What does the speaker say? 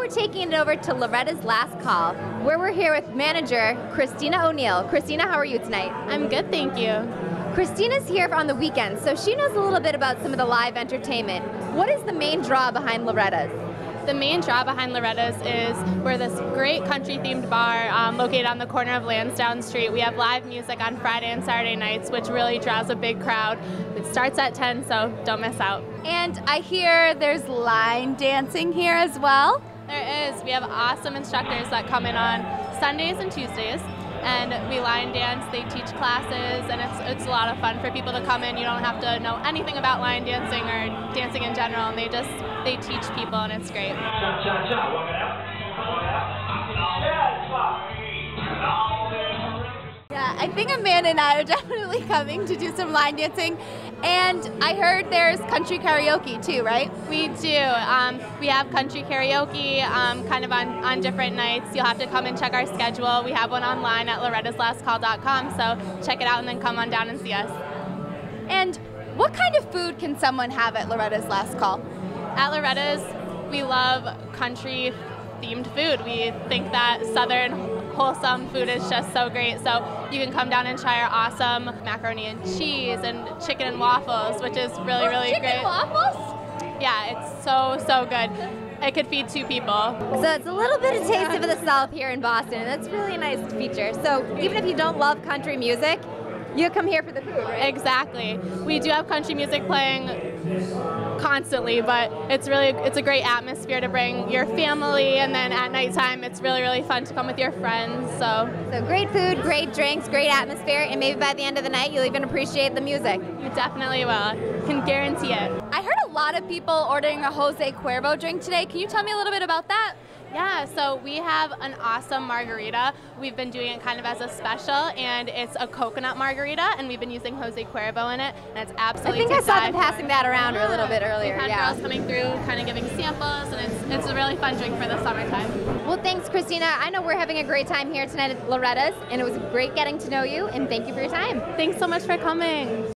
we're taking it over to Loretta's Last Call, where we're here with manager Christina O'Neill. Christina, how are you tonight? I'm good, thank you. Christina's here on the weekends, so she knows a little bit about some of the live entertainment. What is the main draw behind Loretta's? The main draw behind Loretta's is we're this great country themed bar um, located on the corner of Lansdowne Street. We have live music on Friday and Saturday nights, which really draws a big crowd. It starts at 10, so don't miss out. And I hear there's line dancing here as well. There is. We have awesome instructors that come in on Sundays and Tuesdays and we line dance. They teach classes, and it's it's a lot of fun for people to come in. You don't have to know anything about line dancing or dancing in general, and they just they teach people, and it's great. Yeah, I think Amanda and I are definitely coming to do some line dancing. And I heard there's country karaoke too, right? We do. Um, we have country karaoke um, kind of on, on different nights. You'll have to come and check our schedule. We have one online at lorettaslastcall.com, so check it out and then come on down and see us. And what kind of food can someone have at Loretta's Last Call? At Loretta's, we love country themed food. We think that southern wholesome food is just so great. So you can come down and try our awesome macaroni and cheese and chicken and waffles, which is really, oh, really chicken great. waffles? Yeah, it's so, so good. It could feed two people. So it's a little bit of taste of the South here in Boston, and that's really a nice feature. So even if you don't love country music, you come here for the food, right? Exactly. We do have country music playing constantly, but it's really it's a great atmosphere to bring your family, and then at nighttime it's really really fun to come with your friends. So so great food, great drinks, great atmosphere, and maybe by the end of the night you'll even appreciate the music. You definitely will. Can guarantee it. I heard a lot of people ordering a Jose Cuervo drink today. Can you tell me a little bit about that? Yeah, so we have an awesome margarita. We've been doing it kind of as a special, and it's a coconut margarita, and we've been using Jose Cuervo in it, and it's absolutely. I think I saw them passing that around yeah. a little bit earlier. We've had yeah. girls coming through, kind of giving samples, and it's it's a really fun drink for the summertime. Well, thanks, Christina. I know we're having a great time here tonight at Loretta's, and it was great getting to know you. And thank you for your time. Thanks so much for coming.